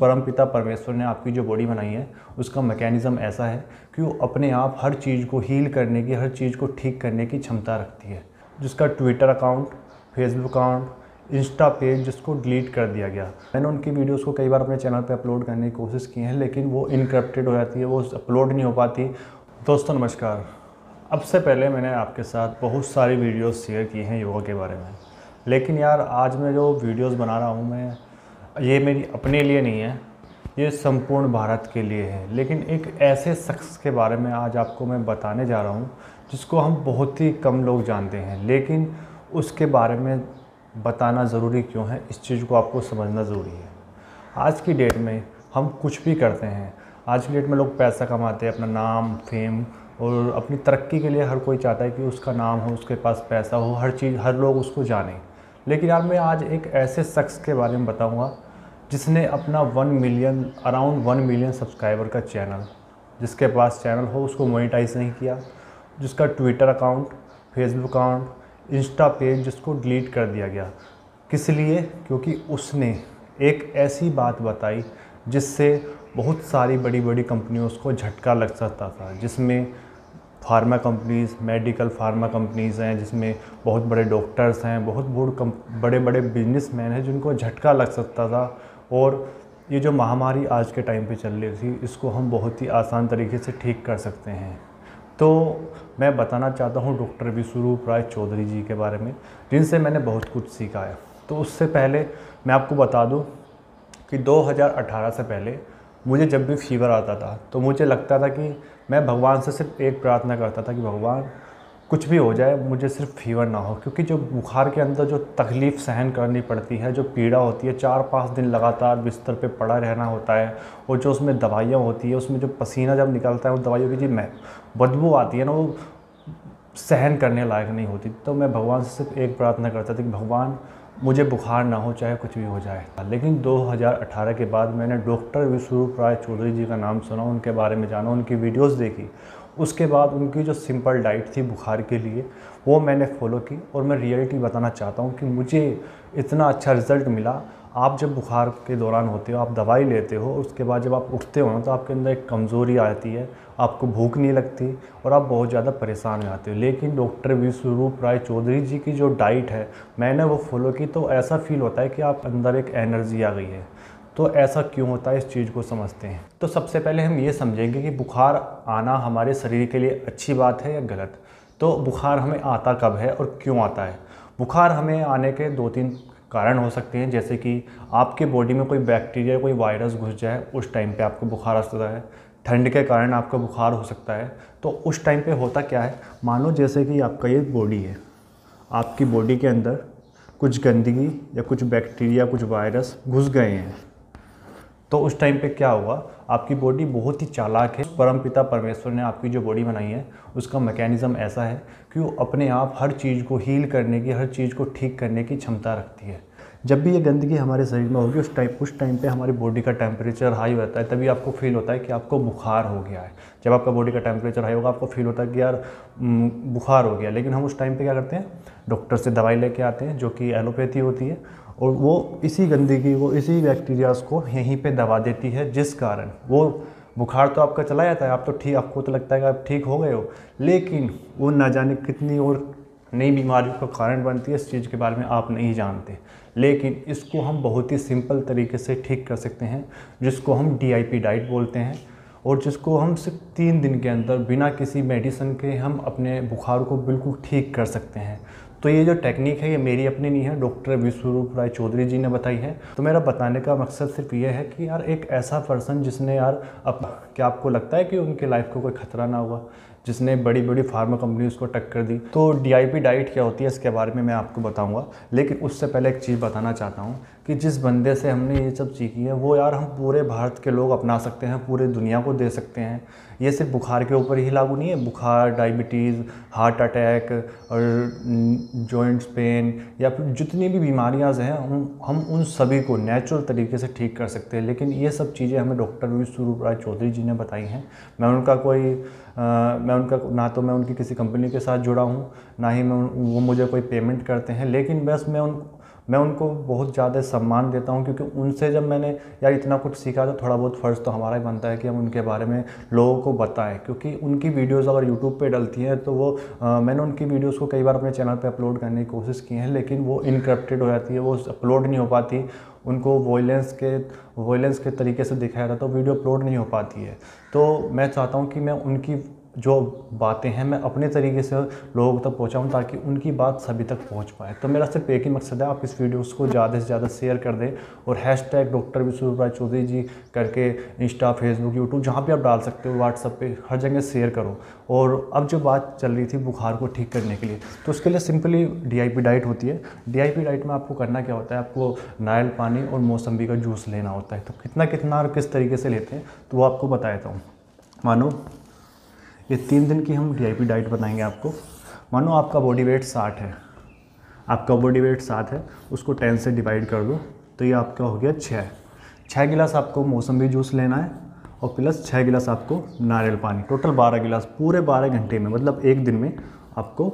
परम पिता परमेश्वर ने आपकी जो बॉडी बनाई है, उसका मैकेनिज़्म ऐसा है कि वो अपने आप हर चीज़ को हील करने की, हर चीज़ को ठीक करने की क्षमता रखती है। जिसका Twitter account Facebook account insta page जिसको डिलीट कर दिया गया। मैंने उनकी वीडियोस को कई बार अपने चैनल पे अपलोड करने की कोशिश की है, लेकिन वो इनक्रप्टेड हो जाती है, वो अपलोड नहीं हो पाती। दोस्तों, नमस्कार। अब से पहले मैंने आपके साथ बहुत सारी वीडियोस शेयर की हैं योगा के बारे में। लेकिन यार, आज मैं जो वीडियोस बना रहा हूँ, मैं ये मेरी अपने लिए नहीं है, ये संपूर्ण भारत के लिए है। लेकिन एक ऐसे शख्स के बारे में आज आपको मैं बताने जा रहा हूँ, जिसको हम बहुत ही कम लोग जानते हैं। लेकिन उसके बारे में बताना ज़रूरी क्यों है? इस चीज़ को आपको समझना ज़रूरी है। आज की डेट में हम कुछ भी करते हैं, आज की डेट में लोग पैसा कमाते हैं, अपना नाम, फेम और अपनी तरक्की के लिए हर कोई चाहता है कि उसका नाम हो, उसके पास पैसा हो, हर चीज़, हर लोग उसको जाने। लेकिन यार, मैं आज एक ऐसे शख्स के बारे में बताऊँगा जिसने अपना one million around one million subscriber का चैनल जिसके पास चैनल हो, उसको मोनिटाइज नहीं किया, जिसका Twitter account Facebook account insta page जिसको डिलीट कर दिया गया। किस लिए? क्योंकि उसने एक ऐसी बात बताई, जिससे बहुत सारी बड़ी बड़ी कंपनियों को झटका लग सकता था, जिसमें pharma companies medical pharma companies हैं, जिसमें बहुत बड़े डॉक्टर्स हैं, बहुत बहुत बड़े बड़े बिजनेसमैन हैं, जिनको झटका लग सकता था। और ये जो महामारी आज के टाइम पे चल रही थी, इसको हम बहुत ही आसान तरीके से ठीक कर सकते हैं। तो मैं बताना चाहता हूँ डॉक्टर विश्वरूप राय चौधरी जी के बारे में, जिनसे मैंने बहुत कुछ सीखा है। तो उससे पहले मैं आपको बता दूँ कि 2018 से पहले मुझे जब भी फीवर आता था तो मुझे लगता था कि मैं भगवान से सिर्फ़ एक प्रार्थना करता था कि भगवान कुछ भी हो जाए, मुझे सिर्फ़ फीवर ना हो, क्योंकि जो बुखार के अंदर जो तकलीफ़ सहन करनी पड़ती है, जो पीड़ा होती है, चार पाँच दिन लगातार बिस्तर पे पड़ा रहना होता है, और जो उसमें दवाइयाँ होती है, उसमें जो पसीना जब निकलता है, वो दवाइयों की जी मैं, बदबू आती है ना, वो सहन करने लायक नहीं होती। तो मैं भगवान से सिर्फ़ एक प्रार्थना करता था कि भगवान, मुझे बुखार ना हो, चाहे कुछ भी हो जाए। लेकिन 2018 के बाद मैंने डॉक्टर विश्वरूप राय चौधरी जी का नाम सुना, उनके बारे में जाना, उनकी वीडियोस देखी उसके बाद उनकी जो सिंपल डाइट थी बुखार के लिए, वो मैंने फॉलो की और मैं रियलिटी बताना चाहता हूँ कि मुझे इतना अच्छा रिज़ल्ट मिला। आप जब बुखार के दौरान होते हो, आप दवाई लेते हो, उसके बाद जब आप उठते हो ना तो आपके अंदर एक कमज़ोरी आती है, आपको भूख नहीं लगती और आप बहुत ज़्यादा परेशान हो जाते हो। लेकिन डॉक्टर विश्वरूप राय चौधरी जी की जो डाइट है, मैंने वो फॉलो की तो ऐसा फील होता है कि आप अंदर एक एनर्जी आ गई है। तो ऐसा क्यों होता है? इस चीज़ को समझते हैं। तो सबसे पहले हम ये समझेंगे कि बुखार आना हमारे शरीर के लिए अच्छी बात है या गलत। तो बुखार हमें आता कब है और क्यों आता है? बुखार हमें आने के दो तीन कारण हो सकते हैं, जैसे कि आपके बॉडी में कोई बैक्टीरिया, कोई वायरस घुस जाए, उस टाइम पे आपको बुखार आ सकता है। ठंड के कारण आपका बुखार हो सकता है। तो उस टाइम पे होता क्या है? मान जैसे कि आपका ये बॉडी है, आपकी बॉडी के अंदर कुछ गंदगी या कुछ बैक्टीरिया, कुछ वायरस घुस गए हैं। तो उस टाइम पे क्या हुआ? आपकी बॉडी बहुत ही चालाक है। परम पिता परमेश्वर ने आपकी जो बॉडी बनाई है, उसका मैकेनिज़्म ऐसा है कि वो अपने आप हर चीज़ को हील करने की, हर चीज़ को ठीक करने की क्षमता रखती है। जब भी ये गंदगी हमारे शरीर में होगी, उस टाइम उस टाइम पे हमारी बॉडी का टेम्परेचर हाई होता है, तभी आपको फील होता है कि आपको बुखार हो गया है। जब आपका बॉडी का टेम्परेचर हाई होगा, आपको फील होता है कि यार बुखार हो गया। लेकिन हम उस टाइम पर क्या करते हैं? डॉक्टर से दवाई लेके आते हैं, जो कि एलोपैथी होती है, और वो इसी गंदगी को, इसी बैक्टीरियाज को यहीं पे दबा देती है, जिस कारण। वो बुखार तो आपका चला जाता है, आप तो ठीक, आपको तो लगता है कि आप ठीक हो गए हो, लेकिन वो ना जाने कितनी और नई बीमारियों का कारण बनती है, इस चीज़ के बारे में आप नहीं जानते। लेकिन इसको हम बहुत ही सिंपल तरीके से ठीक कर सकते हैं, जिसको हम डीआईपी डाइट बोलते हैं और जिसको हम सिर्फ़ तीन दिन के अंदर बिना किसी मेडिसिन के हम अपने बुखार को बिल्कुल ठीक कर सकते हैं। तो ये जो टेक्निक है, ये मेरी अपनी नहीं है डॉक्टर विश्वरूप राय चौधरी जी ने बताई है। तो मेरा बताने का मकसद सिर्फ़ ये है कि यार एक ऐसा पर्सन जिसने यार अब क्या आपको लगता है कि उनके लाइफ को कोई खतरा ना हुआ? जिसने बड़ी बड़ी फार्मा कंपनी को टक्कर दी। तो डीआईपी डाइट क्या होती है, इसके बारे में मैं आपको बताऊँगा। लेकिन उससे पहले एक चीज़ बताना चाहता हूँ। कि जिस बंदे से हमने ये सब सीखी है वो यार हम पूरे भारत के लोग अपना सकते हैं पूरे दुनिया को दे सकते हैं। ये सिर्फ़ बुखार के ऊपर ही लागू नहीं है। बुखार डायबिटीज़ हार्ट अटैक और जॉइंट्स पेन या फिर जितनी भी बीमारियाँ हैं हम हम उन सभी को नेचुरल तरीके से ठीक कर सकते हैं। लेकिन ये सब चीज़ें हमें डॉक्टर विश्वरूप राय चौधरी जी ने बताई हैं। मैं उनका कोई आ, मैं उनका ना तो मैं उनकी किसी कंपनी के साथ जुड़ा हूँ ना ही मैं वो मुझे कोई पेमेंट करते हैं। लेकिन बस मैं उन मैं उनको बहुत ज़्यादा सम्मान देता हूँ क्योंकि उनसे जब मैंने यार इतना कुछ सीखा तो थोड़ा बहुत फ़र्ज़ तो हमारा ही बनता है कि हम उनके बारे में लोगों को बताएँ। क्योंकि उनकी वीडियोज़ अगर यूट्यूब पे डलती हैं तो वो आ, मैंने उनकी वीडियोज़ को कई बार अपने चैनल पर अपलोड करने की कोशिश की है लेकिन वो इनक्रप्टेड हो जाती है वो अपलोड नहीं हो पाती उनको वॉयलेंस के वॉयलेंस के तरीके से दिखाया जाता है तो वीडियो अपलोड नहीं हो पाती है। तो मैं चाहता हूँ कि मैं उनकी जो बातें हैं, मैं अपने तरीके से लोगों तक पहुँचाऊँ ताकि उनकी बात सभी तक पहुँच पाए। तो मेरा सिर्फ़ एक ही मकसद है, आप इस वीडियोस को ज़्यादा से ज़्यादा शेयर कर दें और हैश टैग डॉक्टर विश्व राय चौधरी जी करके इंस्टा फेसबुक यूट्यूब जहाँ भी आप डाल सकते हो व्हाट्सअप पे हर जगह शेयर करो। और अब जो बात चल रही थी बुखार को ठीक करने के लिए तो उसके लिए सिंपली डीआईपी डाइट होती है। डीआईपी डाइट में आपको करना क्या होता है, आपको नारियल पानी और मौसम्बी का जूस लेना होता है। तो कितना कितना और किस तरीके से लेते हैं तो वो आपको बताया हूँ। मानो ये तीन दिन की हम डीआईपी डाइट बताएँगे आपको। मानो आपका बॉडी वेट साठ है। आपका बॉडी वेट साठ है, उसको टेन से डिवाइड कर दो तो ये आपका हो गया छः छः गिलास आपको मौसमी जूस लेना है, और प्लस छः गिलास आपको नारियल पानी। टोटल बारह गिलास, पूरे बारह घंटे में मतलब एक दिन में आपको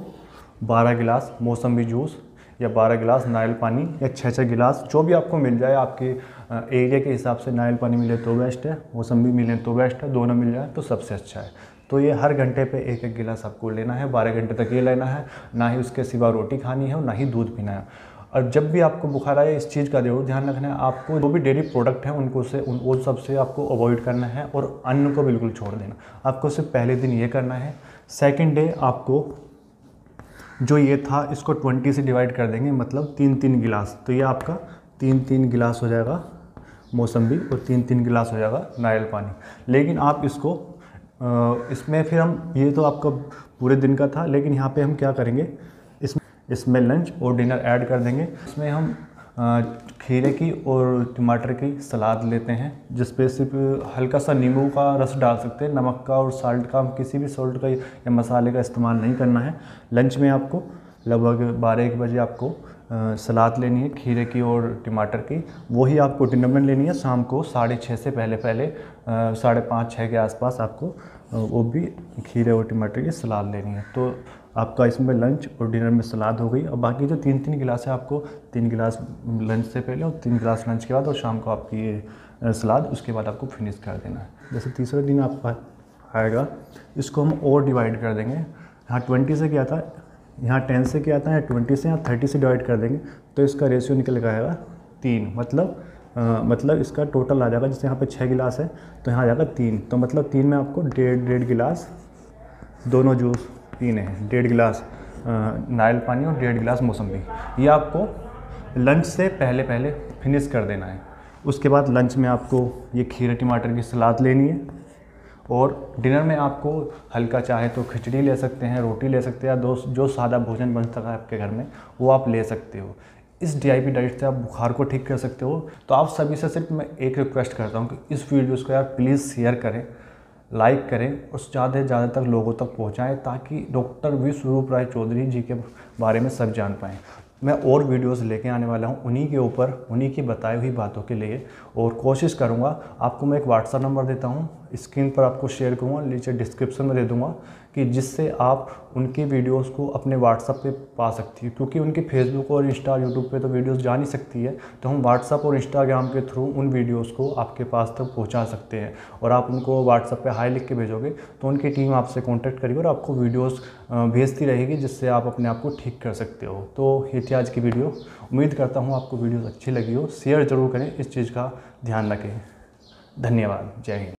बारह गिलास मौसमी जूस या बारह गिलास नारियल पानी या छः छः गिलास जो भी आपको मिल जाए, आपके एरिया के हिसाब से नारियल पानी मिले तो बेस्ट है, मौसमी मिले तो बेस्ट है, दोनों मिल जाए तो सबसे अच्छा है। तो ये हर घंटे पे एक एक गिलास आपको लेना है, बारह घंटे तक ये लेना है, ना ही उसके सिवा रोटी खानी है और ना ही दूध पीना है। और जब भी आपको बुखार आए, इस चीज़ का ज़रूर ध्यान रखना है, आपको जो भी डेयरी प्रोडक्ट हैं, उनको से, उन वो सबसे आपको अवॉइड करना है और अन्न को बिल्कुल छोड़ देना। आपको सिर्फ़ पहले दिन ये करना है, सेकेंड डे आपको जो ये था, इसको ट्वेंटी से डिवाइड कर देंगे मतलब तीन तीन गिलास। तो ये आपका तीन तीन गिलास हो जाएगा मौसम्बी और तीन तीन गिलास हो जाएगा नारियल पानी। लेकिन आप इसको इसमें फिर हम, ये तो आपका पूरे दिन का था, लेकिन यहाँ पे हम क्या करेंगे? इसमें इसमें लंच और डिनर ऐड कर देंगे। इसमें हम खीरे की और टमाटर की सलाद लेते हैं, जिस पे सिर्फ़ हल्का सा नींबू का रस डाल सकते हैं, नमक का और साल्ट का, हम किसी भी सॉल्ट का या मसाले का इस्तेमाल नहीं करना है। लंच में आपको, लगभग बारह एक बजे आपको सलाद लेनी है, खीरे की और टमाटर की। वही आपको डिनर में लेनी है, शाम को साढ़े छः से पहले पहले साढ़े पाँच छः के आसपास आपको वो भी खीरे और टमाटर की सलाद लेनी है। तो आपका इसमें लंच और डिनर में सलाद हो गई। और बाकी जो तीन तीन गिलास है आपको, तीन गिलास लंच से पहले और तीन गिलास लंच के बाद और शाम को आपकी ये सलाद, उसके बाद आपको फिनिश कर देना है। जैसे तीसरे दिन आपका आएगा, इसको हम और डिवाइड कर देंगे। यहाँ ट्वेंटी से क्या था यहाँ टेन से क्या आता है ट्वेंटी से यहाँ थर्टी से डिवाइड कर देंगे तो इसका रेशियो निकल के आएगा तीन। मतलब आ, मतलब इसका टोटल आ जाएगा जैसे यहाँ पे छः गिलास है तो यहाँ आ जाएगा तीन। तो मतलब तीन में आपको डेढ़ डेढ़ गिलास दोनों जूस पीने हैं डेढ़ गिलास नारियल पानी और डेढ़ गिलास मौसमी ये आपको लंच से पहले पहले फिनिश कर देना है। उसके बाद लंच में आपको ये खीरे टमाटर की सलाद लेनी है। और डिनर में आपको हल्का चाहे तो खिचड़ी ले सकते हैं, रोटी ले सकते हैं, या दो जो सादा भोजन बन सका है आपके घर में, वो आप ले सकते हो। इस डीआईपी डाइट से आप बुखार को ठीक कर सकते हो। तो आप सभी से सिर्फ़ मैं एक रिक्वेस्ट करता हूँ कि इस वीडियोज़ को यार प्लीज़ शेयर करें, लाइक करें और ज़्यादा से ज़्यादा तक लोगों तक पहुँचाएँ, ताकि डॉक्टर विश्वरूप राय चौधरी जी के बारे में सब जान पाएँ। मैं और वीडियोस लेके आने वाला हूँ उन्हीं के ऊपर, उन्हीं की बताई हुई बातों के लिए। और कोशिश करूँगा, आपको मैं एक व्हाट्सअप नंबर देता हूँ स्क्रीन पर आपको शेयर करूँगा, नीचे डिस्क्रिप्शन में दे दूँगा कि जिससे आप उनके वीडियोस को अपने व्हाट्सअप पे पा सकती है। क्योंकि उनकी फेसबुक और इंस्टा यूट्यूब पे तो वीडियोस जा नहीं सकती है तो हम व्हाट्सअप और इंस्टाग्राम के थ्रू उन वीडियोस को आपके पास तक पहुँचा सकते हैं। और आप उनको व्हाट्सअप पे हाई लिख के भेजोगे तो उनकी टीम आपसे कॉन्टैक्ट करेगी और आपको वीडियोज़ भेजती रहेगी, जिससे आप अपने आप को ठीक कर सकते हो। तो ये थी आज की वीडियो उम्मीद करता हूँ आपको वीडियोज़ अच्छी लगी हो। शेयर ज़रूर करें, इस चीज़ का ध्यान रखें। धन्यवाद। जय हिंद।